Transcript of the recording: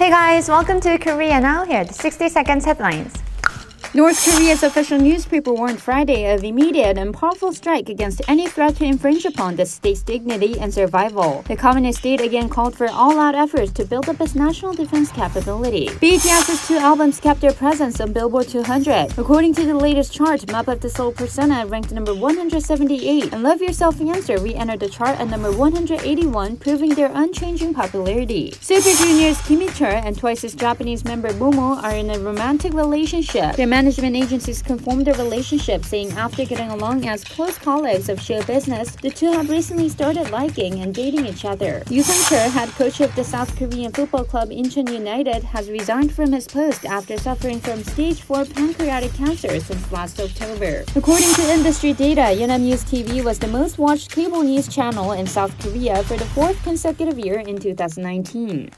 Hey guys, welcome to Korea Now. Here are the 60 seconds headlines. North Korea's official newspaper warned Friday of immediate and powerful strike against any threat to infringe upon the state's dignity and survival. The communist state again called for all-out efforts to build up its national defense capability. BTS's two albums kept their presence on Billboard 200. According to the latest chart, Map of the Soul Persona ranked number 178, and Love Yourself Answer re-entered the chart at number 181, proving their unchanging popularity. Super Junior's Kim Hee-chul and Twice's Japanese member Momo are in a romantic relationship. Their management agencies confirmed their relationship, saying after getting along as close colleagues of show business, the two have recently started liking and dating each other. Yoo Sang-chul, head coach of the South Korean football club Incheon United, has resigned from his post after suffering from stage 4 pancreatic cancer since last October. According to industry data, Yonhap News TV was the most watched cable news channel in South Korea for the fourth consecutive year in 2019.